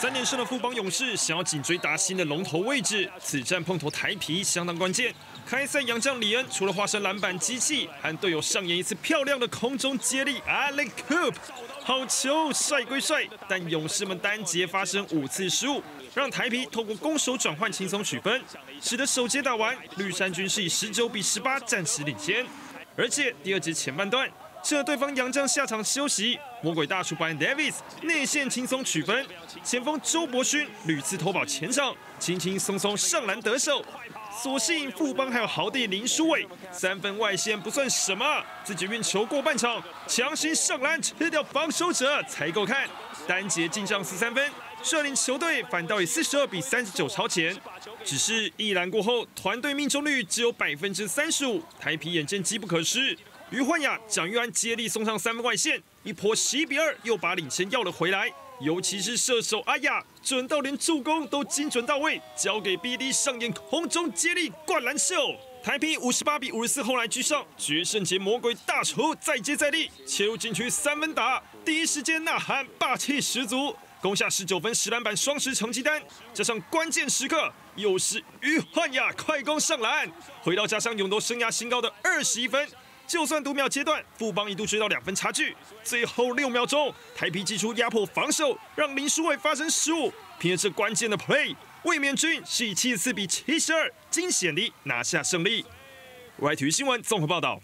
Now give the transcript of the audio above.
三连胜的富邦勇士想要紧追达新的龙头位置，此战碰头台皮相当关键。开赛洋将李恩除了化身篮板机器，和队友上演一次漂亮的空中接力 a l e Coop，好球，帅归帅，但勇士们单节发生五次失误，让台皮透过攻守转换轻松取分，使得首节打完，绿衫军是以十九比十八暂时领先。而且第二节前半段。趁着对方洋将下场休息，魔鬼大厨 Brian Davis 内线轻松取分，前锋周伯勋屡次投保前场，轻轻松松上篮得手。所幸富邦还有豪弟林书伟三分外线不算什么，自己运球过半场，强行上篮吃掉防守者才够看。单节进账十三分，率领球队反倒以四十二比三十九超前。只是一篮过后，团队命中率只有百分之三十五，台皮眼见机不可失。于焕雅、蒋玉安接力送上三分外线，一波十一比二，又把领先要了回来。尤其是射手阿雅，准到连助攻都精准到位，交给 BD 上演空中接力灌篮秀。台平五十八比五十四，后来居上。决胜节魔鬼大厨再接再厉，切入禁区三分打，第一时间呐喊，霸气十足，攻下十九分十篮板双十成绩单。加上关键时刻，又是于焕雅快攻上篮，回到家乡勇夺生涯新高的二十一分。就算读秒阶段，富邦一度追到两分差距，最后六秒钟，台皮祭出压迫防守，让林书伟发生失误，凭着这关键的 play，卫冕军是以七十四比七十二惊险地拿下胜利。外体育新闻综合报道。